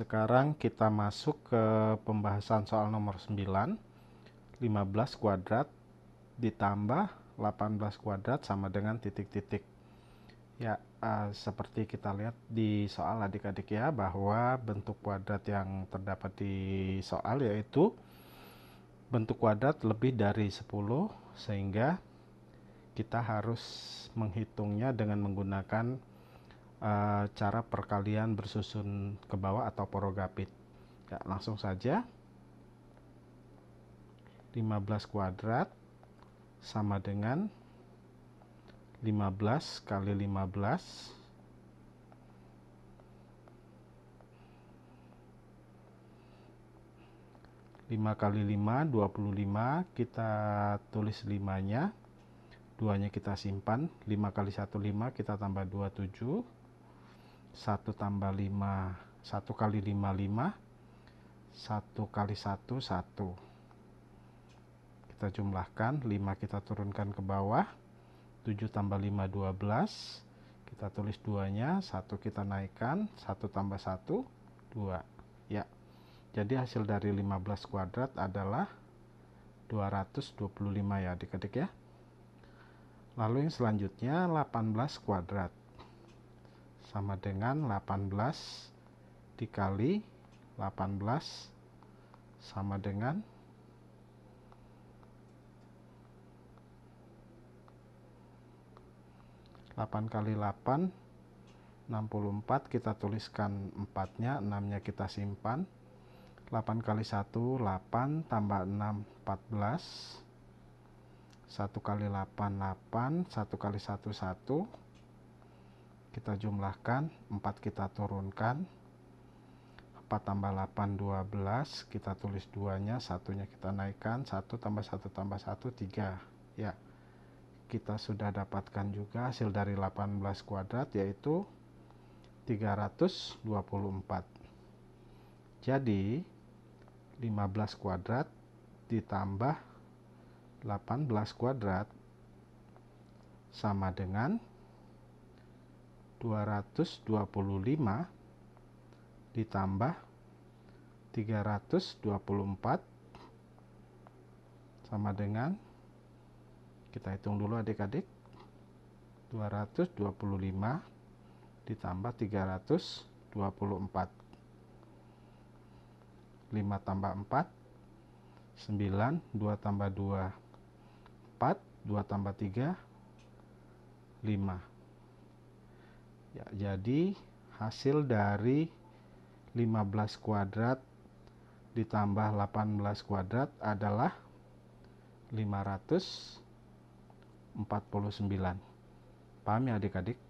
Sekarang kita masuk ke pembahasan soal nomor 9. 15 kuadrat ditambah 18 kuadrat sama dengan titik-titik. Ya, uh, seperti kita lihat di soal adik-adik ya, bahwa bentuk kuadrat yang terdapat di soal yaitu bentuk kuadrat lebih dari 10 sehingga kita harus menghitungnya dengan menggunakan uh, cara perkalian bersusun ke bawah atau porogapit. Ya, langsung saja. 15 kuadrat sama dengan 15 kali 15 5 kali 5 25 kita tulis 5 nya 2 nya kita simpan 5 kali 1 5 kita tambah 2 7 1 tambah 5 1 kali 5 5 1 kali 1 1 kita jumlahkan 5 kita turunkan ke bawah. 7 tambah 5 12 kita tulis 2 nya 1 kita naikkan 1 tambah 1 2 ya. Jadi hasil dari 15 kuadrat adalah 225 ya adik-adik ya. Lalu yang selanjutnya 18 kuadrat sama dengan 18 dikali 18 sama dengan 8 kali 8 64 kita tuliskan 4 nya 6 nya kita simpan. 8 kali 1 8 tambah 6 14 1 kali 8 8 1 kali 1 1 kita jumlahkan 4 kita turunkan. 4 tambah 8 12 kita tulis 2 nya 1 nya kita naikkan. 1 tambah 1 tambah 1 3 ya kita sudah dapatkan juga hasil dari 18 kuadrat yaitu 324 jadi 15 kuadrat ditambah 18 kuadrat sama dengan 225 ditambah 324 sama dengan kita hitung dulu adik-adik 225 ditambah 324 5 tambah 4 9 2 tambah 2 4 2 tambah 3 5 ya, jadi hasil dari 15 kuadrat ditambah 18 kuadrat adalah 500 49. Paham ya adik-adik?